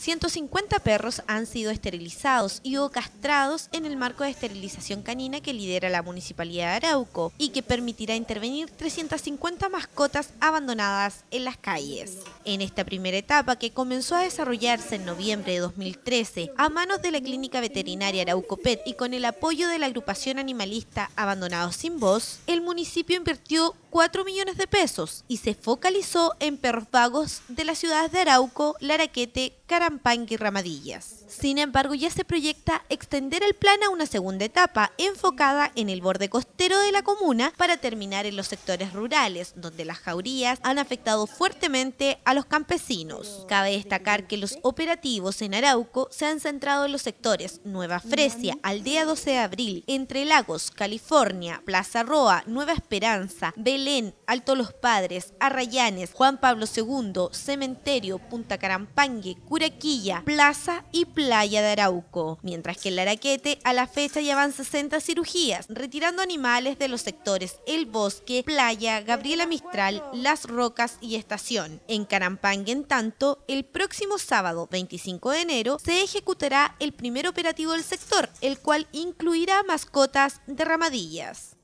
150 perros han sido esterilizados y o castrados en el marco de esterilización canina que lidera la Municipalidad de Arauco y que permitirá intervenir 350 mascotas abandonadas en las calles. En esta primera etapa, que comenzó a desarrollarse en noviembre de 2013 a manos de la Clínica Veterinaria Arauco Pet y con el apoyo de la agrupación animalista Abandonados sin Voz, el municipio invirtió 4 millones de pesos y se focalizó en perros vagos de las ciudades de Arauco, Laraquete, Carampangui y Ramadillas. Sin embargo, ya se proyecta extender el plan a una segunda etapa enfocada en el borde costero de la comuna para terminar en los sectores rurales, donde las jaurías han afectado fuertemente a los campesinos. Cabe destacar que los operativos en Arauco se han centrado en los sectores Nueva Fresia, Aldea 12 de Abril, Entre Lagos, California, Plaza Roa, Nueva Esperanza, Belén, Alto Los Padres, Arrayanes, Juan Pablo II, Cementerio, Punta Carampangue, Curaquilla, Plaza y Playa de Arauco, mientras que en Laraquete a la fecha ya van 60 cirugías, retirando animales de los sectores El Bosque, Playa, Gabriela Mistral, Las Rocas y Estación. En Carampang, en tanto, el próximo sábado 25 de enero se ejecutará el primer operativo del sector, el cual incluirá mascotas de ramadillas.